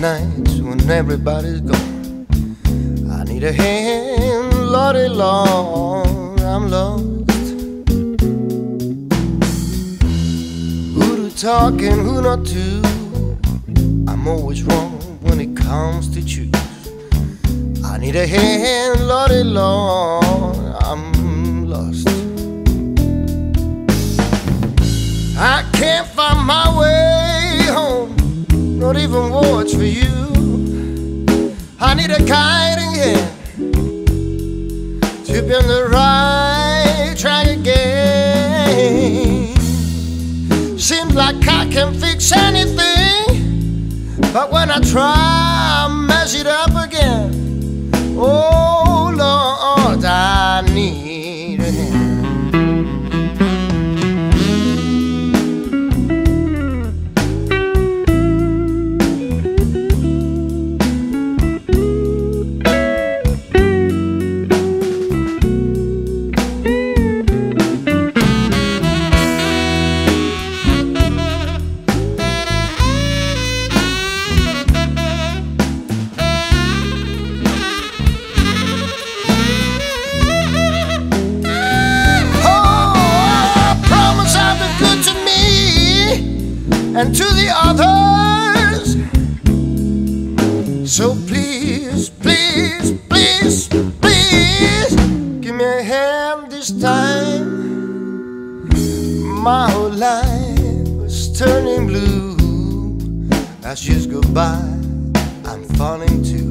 nights when everybody's gone. I need a hand, Lordy Lord, I'm lost. Who to talk and who not to? I'm always wrong when it comes to choose. I need a hand, Lordy Lord, I'm lost. I can't find my way not even words for you. I need a guiding hand to be on the right track again. Seems like I can fix anything, but when I try, I mess it up again. Oh and to the others. So please, please, please, please, give me a hand this time. My whole life was turning blue. As years go by, I'm falling too.